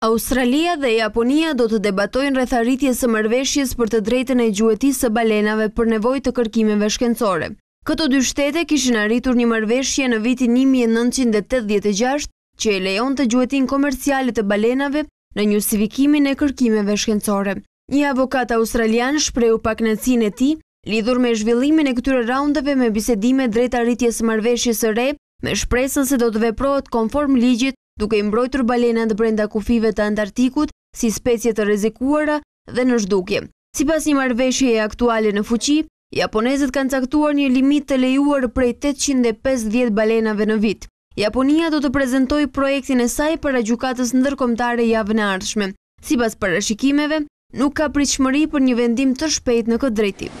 Australia dhe Japonia do të debatojnë rreth arritjes së marrëveshjes për të drejtën e gjuetisë së balenave për nevojë të kërkimeve shkencore. Këto dy shtete kishin arritur një marrëveshje në vitin një mijë e nëntëqind e tetëdhjetë e gjashtë që e lejonte gjuetinë komerciale të balenave në justifikimin e kërkimeve shkencore. Një avokat australian shprehu pakënaqësinë e tij lidhur me zhvillimin e këtyre raundeve me bisedime drejt arritjes së marrëveshjes së re me shpresën se do të veprohet konform ligjit duke i mbrojtur balenat brenda kufijve të Antarktikut si specie të rrezikuara dhe në zhdukje. Sipas një marrëveshjeje aktuale në fuqi, japonezët kanë caktuar një limit të lejuar prej tetëqind e pesëdhjetë balenave në vit. Japonia do të prezentojë projektin e saj para Gjykatës Ndërkombëtare javën e ardhshme. Sipas parashikimeve, nuk ka pritshmëri për një vendim të shpejtë në këtë drejtim.